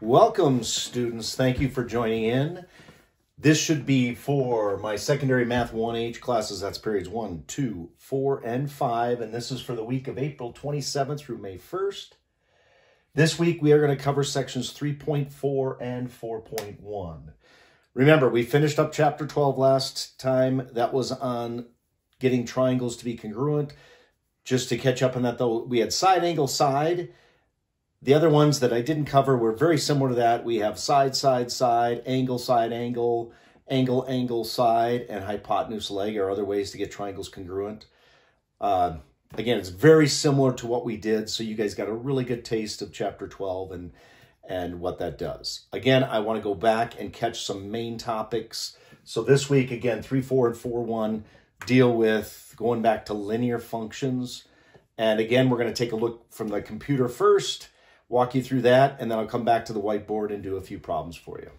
Welcome, students. Thank you for joining in. This should be for my secondary math 1H classes. That's periods 1, 2, 4, and 5. And this is for the week of April 27th through May 1st. This week, we are going to cover sections 3.4 and 4.1. Remember, we finished up chapter 12 last time. That was on getting triangles to be congruent. Just to catch up on that, though, we had side angle side the other ones that I didn't cover were very similar to that. We have side, side, side, angle, side, angle, angle, angle, side, and hypotenuse leg are other ways to get triangles congruent. Uh, again, it's very similar to what we did, so you guys got a really good taste of chapter 12 and, and what that does. Again, I want to go back and catch some main topics. So this week, again, 3, 4, and 4, 1 deal with going back to linear functions. And again, we're going to take a look from the computer first walk you through that, and then I'll come back to the whiteboard and do a few problems for you.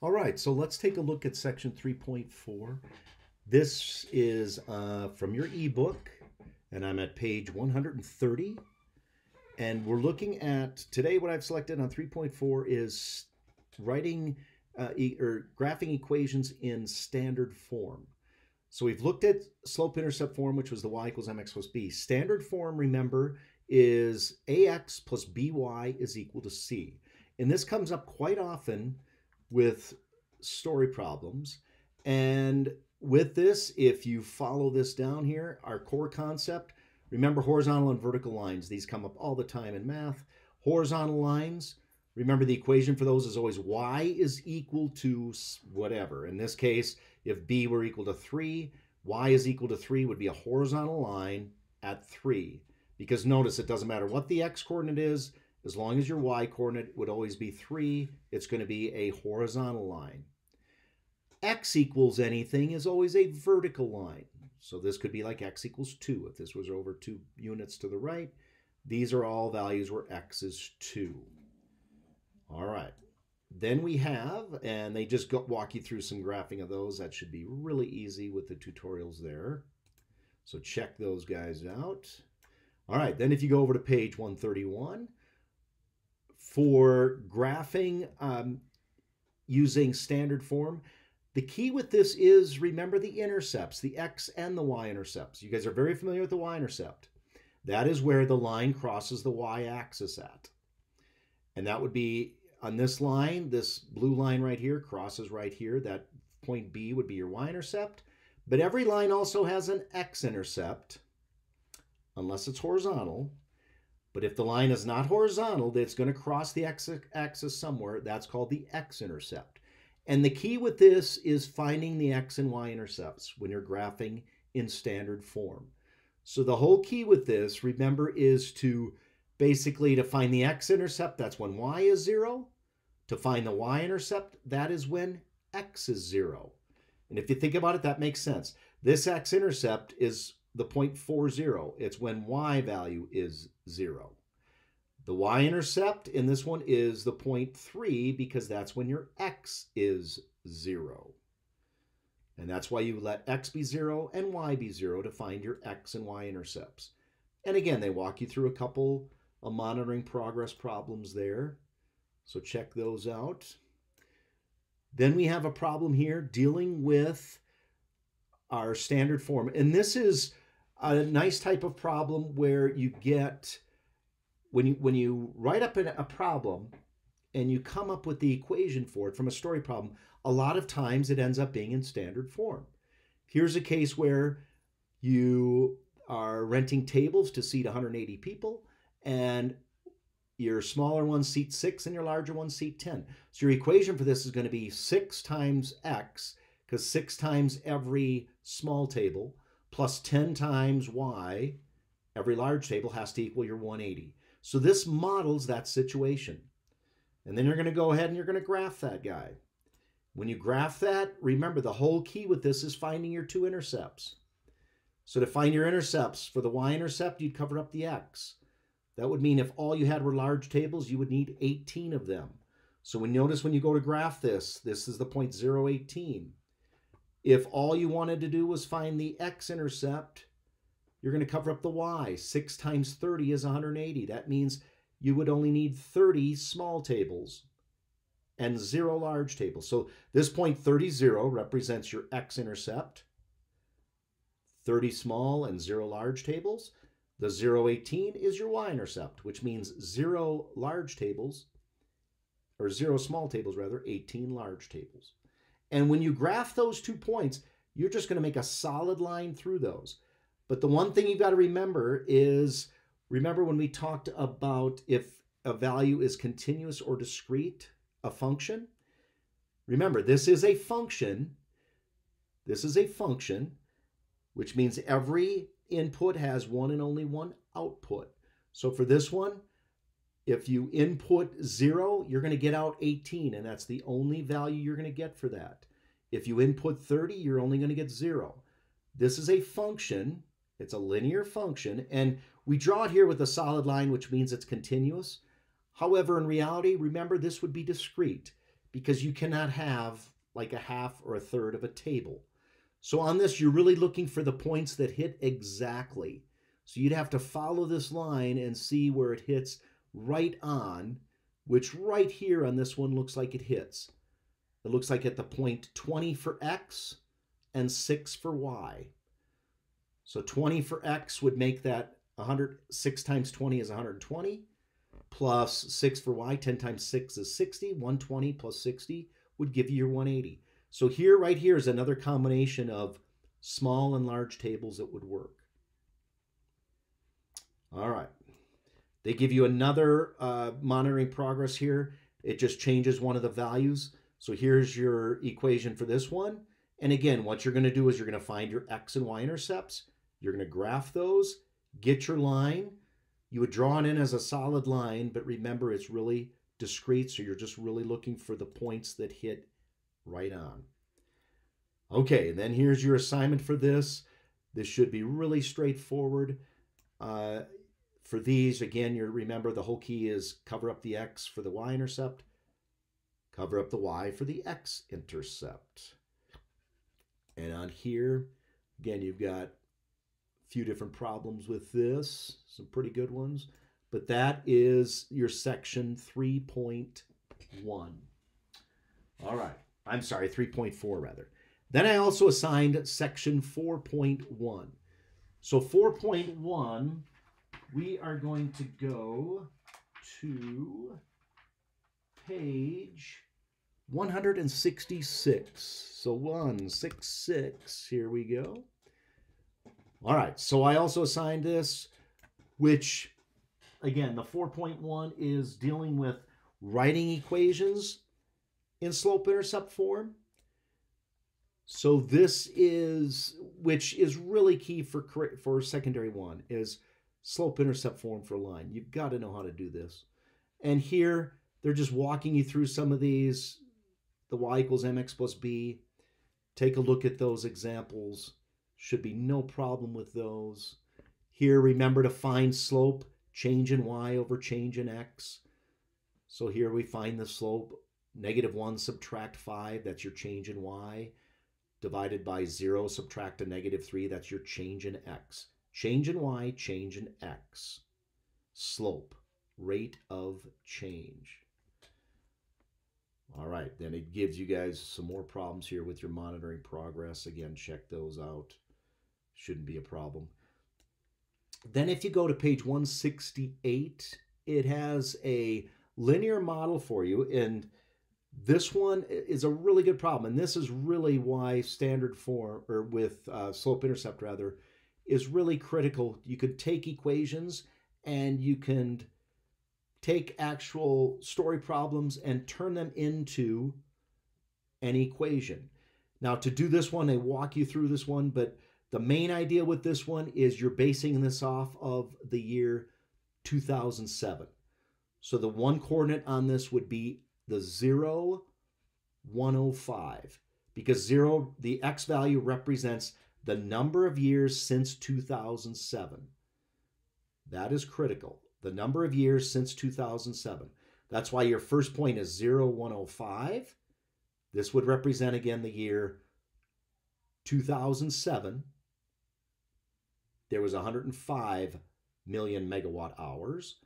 All right, so let's take a look at section 3.4. This is uh, from your ebook, and I'm at page 130. And we're looking at, today what I've selected on 3.4 is writing uh, e or graphing equations in standard form. So we've looked at slope-intercept form, which was the y equals mx plus b. Standard form, remember, is ax plus by is equal to c. And this comes up quite often with story problems. And with this, if you follow this down here, our core concept, remember horizontal and vertical lines. These come up all the time in math. Horizontal lines, remember the equation for those is always y is equal to whatever. In this case, if b were equal to 3, y is equal to 3 would be a horizontal line at 3. Because notice it doesn't matter what the x coordinate is, as long as your y coordinate would always be 3, it's going to be a horizontal line. x equals anything is always a vertical line. So this could be like x equals 2 if this was over 2 units to the right. These are all values where x is 2. All right. Then we have, and they just go, walk you through some graphing of those. That should be really easy with the tutorials there. So check those guys out. All right, then if you go over to page 131, for graphing um, using standard form, the key with this is remember the intercepts, the x and the y intercepts. You guys are very familiar with the y-intercept. That is where the line crosses the y-axis at. And that would be on this line, this blue line right here crosses right here. That point B would be your y-intercept. But every line also has an x-intercept unless it's horizontal. But if the line is not horizontal, it's going to cross the x-axis somewhere. That's called the x-intercept. And the key with this is finding the x and y intercepts when you're graphing in standard form. So the whole key with this, remember, is to basically to find the x-intercept, that's when y is 0. To find the y-intercept, that is when x is 0. And if you think about it, that makes sense. This x-intercept is the 0.40. It's when y value is 0. The y-intercept in this one is the 0.3 because that's when your x is 0. And that's why you let x be 0 and y be 0 to find your x and y intercepts. And again, they walk you through a couple of monitoring progress problems there. So check those out. Then we have a problem here dealing with our standard form. And this is a nice type of problem where you get when you when you write up a problem and you come up with the equation for it from a story problem a lot of times it ends up being in standard form. Here's a case where you are renting tables to seat 180 people and your smaller one seat 6 and your larger one seat 10 so your equation for this is going to be 6 times x because 6 times every small table plus 10 times y, every large table has to equal your 180. So this models that situation. And then you're going to go ahead and you're going to graph that guy. When you graph that, remember the whole key with this is finding your two intercepts. So to find your intercepts, for the y-intercept, you'd cover up the x. That would mean if all you had were large tables, you would need 18 of them. So we notice when you go to graph this, this is the point 018. If all you wanted to do was find the x-intercept, you're going to cover up the y. 6 times 30 is 180. That means you would only need 30 small tables and zero large tables. So this point 30, 0 represents your x-intercept. 30 small and zero large tables. The 0, 18 is your y-intercept, which means zero large tables, or zero small tables rather, 18 large tables. And when you graph those two points, you're just going to make a solid line through those. But the one thing you've got to remember is, remember when we talked about if a value is continuous or discrete, a function? Remember, this is a function. This is a function, which means every input has one and only one output. So for this one, if you input 0, you're going to get out 18, and that's the only value you're going to get for that. If you input 30, you're only going to get 0. This is a function. It's a linear function, and we draw it here with a solid line, which means it's continuous. However, in reality, remember this would be discrete because you cannot have like a half or a third of a table. So on this, you're really looking for the points that hit exactly. So you'd have to follow this line and see where it hits right on, which right here on this one looks like it hits. It looks like at the point 20 for x and 6 for y. So 20 for x would make that 100, 6 times 20 is 120 plus 6 for y, 10 times 6 is 60. 120 plus 60 would give you your 180. So here, right here is another combination of small and large tables that would work. All right. They give you another uh, monitoring progress here. It just changes one of the values. So here's your equation for this one. And again, what you're going to do is you're going to find your x and y intercepts. You're going to graph those, get your line, you would draw it in as a solid line, but remember it's really discrete, so you're just really looking for the points that hit right on. Okay, and then here's your assignment for this. This should be really straightforward. Uh, for these, again, you remember the whole key is cover up the x for the y-intercept, cover up the y for the x-intercept. And on here, again, you've got a few different problems with this, some pretty good ones. But that is your section 3.1. All right. I'm sorry, 3.4 rather. Then I also assigned section 4.1. So 4.1, we are going to go to page 166. So 166, here we go. All right, so I also assigned this, which, again, the 4.1 is dealing with writing equations in slope-intercept form. So this is, which is really key for, for secondary one, is slope-intercept form for a line. You've got to know how to do this. And here, they're just walking you through some of these, the y equals mx plus b. Take a look at those examples. Should be no problem with those. Here, remember to find slope, change in y over change in x. So here we find the slope, negative 1 subtract 5, that's your change in y, divided by 0 subtract a negative 3, that's your change in x. Change in y, change in x. Slope, rate of change. All right, then it gives you guys some more problems here with your monitoring progress. Again, check those out shouldn't be a problem. Then if you go to page 168, it has a linear model for you. And this one is a really good problem. And this is really why standard form, or with uh, slope intercept rather, is really critical. You could take equations and you can take actual story problems and turn them into an equation. Now, to do this one, they walk you through this one, but the main idea with this one is you're basing this off of the year 2007. So the one coordinate on this would be the 0, 105 because 0, the x value represents the number of years since 2007. That is critical. The number of years since 2007. That's why your first point is 0, 105. This would represent again the year 2007 there was 105 million megawatt hours.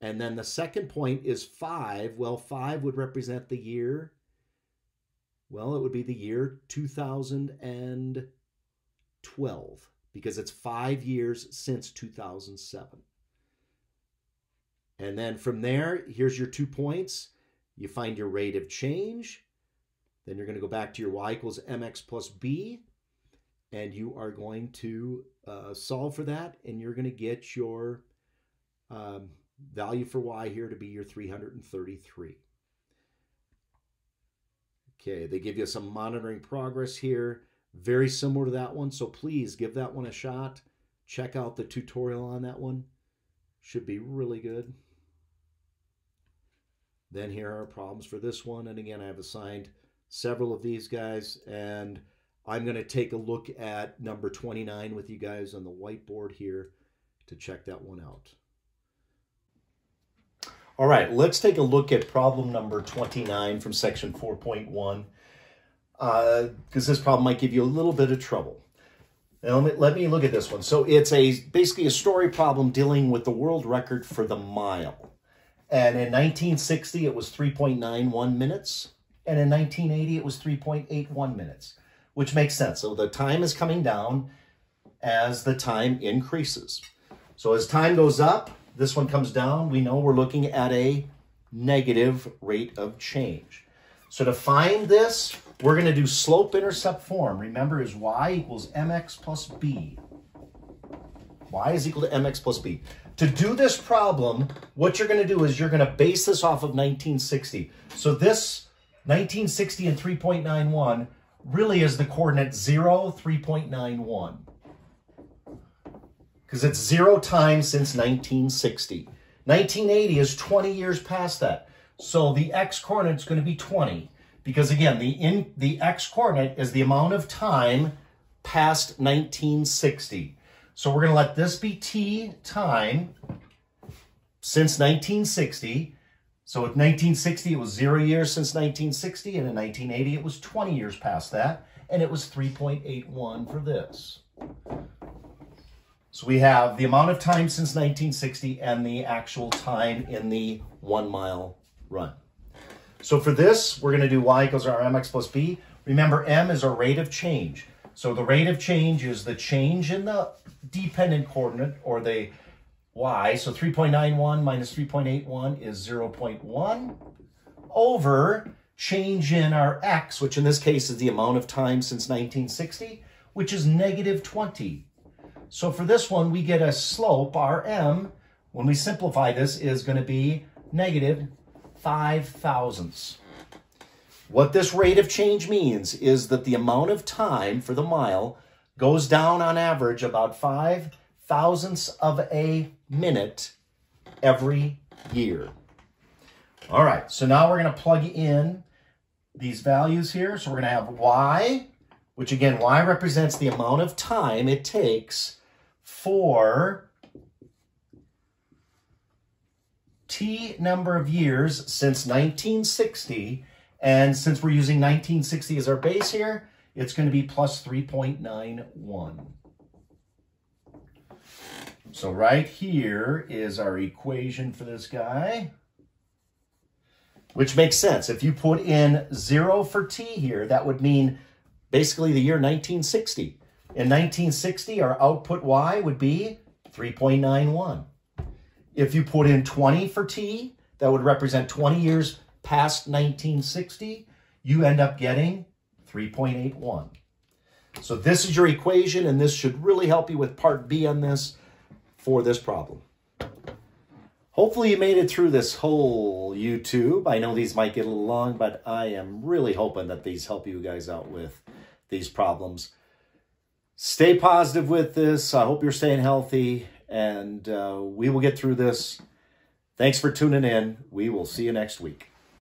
And then the second point is 5. Well, 5 would represent the year. Well, it would be the year 2012 because it's five years since 2007. And then from there, here's your two points. You find your rate of change. Then you're going to go back to your y equals mx plus b. And you are going to uh, solve for that. And you're going to get your um, value for y here to be your 333. Okay, they give you some monitoring progress here. Very similar to that one. So please give that one a shot. Check out the tutorial on that one. Should be really good. Then here are problems for this one. And again, I've assigned several of these guys. And I'm going to take a look at number 29 with you guys on the whiteboard here to check that one out. All right, let's take a look at problem number 29 from section 4.1, because uh, this problem might give you a little bit of trouble. Now, let me, let me look at this one. So it's a basically a story problem dealing with the world record for the mile. And in 1960, it was 3.91 minutes. And in 1980, it was 3.81 minutes, which makes sense. So the time is coming down as the time increases. So as time goes up, this one comes down. We know we're looking at a negative rate of change. So to find this, we're going to do slope-intercept form. Remember, is y equals mx plus b. y is equal to mx plus b. To do this problem, what you're going to do is you're going to base this off of 1960. So this 1960 and 3.91 really is the coordinate 0, 3.91 because it's zero times since 1960. 1980 is 20 years past that. So the x coordinate is going to be 20 because again, the in the x coordinate is the amount of time past 1960. So we're going to let this be t time since 1960. So with 1960, it was zero years since 1960, and in 1980, it was 20 years past that, and it was 3.81 for this. So we have the amount of time since 1960 and the actual time in the one mile run. So for this, we're going to do y equals our mx plus b. Remember, m is our rate of change. So the rate of change is the change in the dependent coordinate, or the y. So 3.91 minus 3.81 is 0.1 over change in our x, which in this case is the amount of time since 1960, which is negative 20. So for this one, we get a slope, Rm, when we simplify this, is going to be negative 5 thousandths. What this rate of change means is that the amount of time for the mile goes down on average about 5 thousandths of a minute every year. All right, so now we're going to plug in these values here. So we're going to have y, which again, y represents the amount of time it takes for T number of years since 1960. And since we're using 1960 as our base here, it's going to be plus 3.91. So right here is our equation for this guy, which makes sense. If you put in 0 for t here, that would mean basically the year 1960. In 1960, our output Y would be 3.91. If you put in 20 for T, that would represent 20 years past 1960, you end up getting 3.81. So this is your equation, and this should really help you with part B on this for this problem. Hopefully you made it through this whole YouTube. I know these might get a little long, but I am really hoping that these help you guys out with these problems stay positive with this. I hope you're staying healthy, and uh, we will get through this. Thanks for tuning in. We will see you next week.